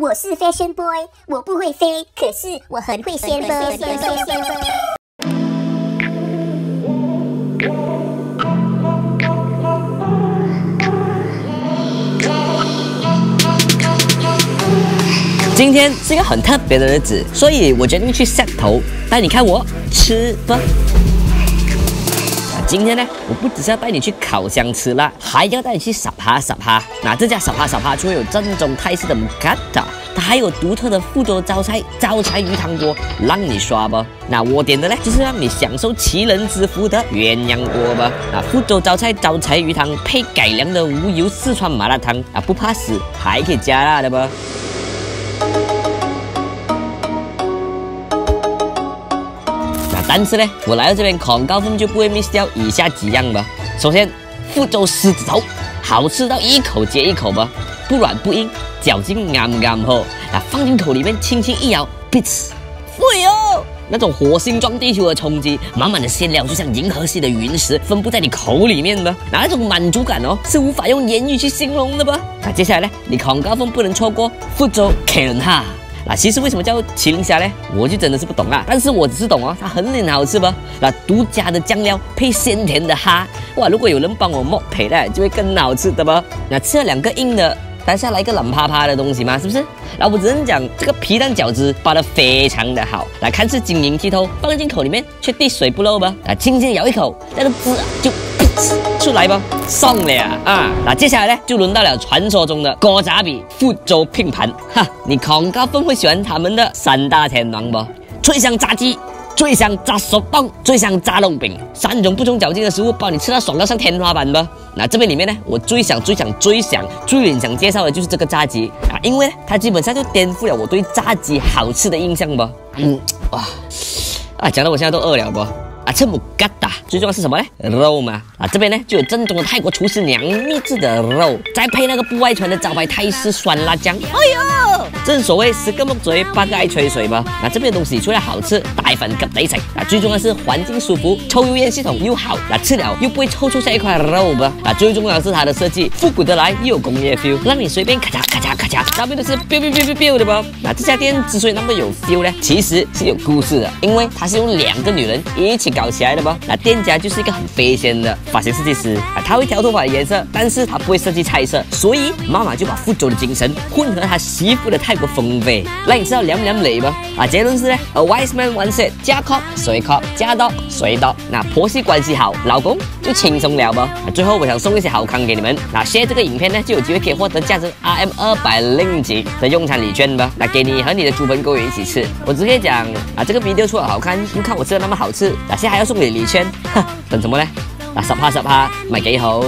我是 Fashion Boy，我不会飞，可是我很会先飞。今天是一个很特别的日子，所以我决定去 set 头，带你看我吃吧。今天呢，我不只是要带你去烤箱吃辣，还要带你去撒哈撒哈。那这家撒哈撒哈除了有正宗泰式的 m k a t a 它还有独特的福州招财招财鱼汤锅，让你刷吧。那我点的呢，就是让你享受奇人之福的鸳鸯锅吧。那福州招财招财鱼汤配改良的无油四川麻辣烫啊，不怕死，还可以加辣的吧。但是呢，我来到这边考高分就不会 miss 掉以下几样吧。首先，福州狮子头，好吃到一口接一口吧，不软不硬，嚼劲刚刚好。啊，放进口里面轻轻一咬，别吃，哎呦，那种火星撞地球的冲击，满满的馅料就像银河系的陨石分布在你口里面的，那种满足感哦，是无法用言语去形容的吧。那接下来呢，你考高分不能错过福州 K 人哈。那其实为什么叫麒麟虾呢？我就真的是不懂啦。但是我只是懂哦，它很很好吃吧？那独家的酱料配鲜甜的虾，哇！如果有人帮我磨皮呢，就会更好吃的吧？那吃了两个硬的，但是来一个冷趴趴的东西嘛，是不是？那我只能讲这个皮蛋饺子包的非常的好，来看似晶莹剔透，放进口里面却滴水不漏吧？啊，轻轻咬一口，那个汁就。出来吧，送了啊！那接下来呢，就轮到了传说中的锅炸比福州拼盘哈！你恐高分会喜欢他们的三大天王不？最香炸鸡、最香炸熟冻、最香炸肉饼，三种不同嚼劲的食物，包你吃到爽到上天花板吧！那这边里面呢，我最想、最想、最想、最想介绍的就是这个炸鸡啊，因为呢它基本上就颠覆了我对炸鸡好吃的印象吧。嗯，哇，啊，讲到我现在都饿了不？啊，这么嘎达，最重要是什么呢？肉嘛，啊，这边呢就有正宗的泰国厨师娘秘制的肉，再配那个不外传的招牌泰式酸辣酱。哎呦，正所谓十个木嘴八个爱吹水吧。那这边的东西除了好吃，大份更得食，啊，最重要是环境舒服，抽油烟系统又好，那吃了又不会抽出下一块肉吧。啊，最重要是它的设计复古得来又有工业 feel，让你随便咔嚓咔嚓咔嚓，上面都是 biu biu biu biu biu 的吧。那这家店之所以那么有 feel 呢，其实是有故事的，因为它是用两个女人一起。搞起来的吧？那店家就是一个很飞仙的发型设计师啊，他会调头发的颜色，但是他不会设计菜色，所以妈妈就把福州的精神混合他媳妇的泰国风味，那你知道凉不凉雷吗？啊，结论是呢，A wise man once said，加 c 随 c 加到随到，那婆媳关系好，老公就轻松了吧？最后我想送一些好康给你们，那谢这个影片呢，就有机会可以获得价值 RM 二百零几的用餐礼券吧？那给你和你的猪朋狗友一起吃，我只可以讲啊，这个 video 出来好看，又看我吃的那么好吃，哪些？还要送你礼券，等什么呢？那十趴十趴，咪几好。